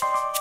you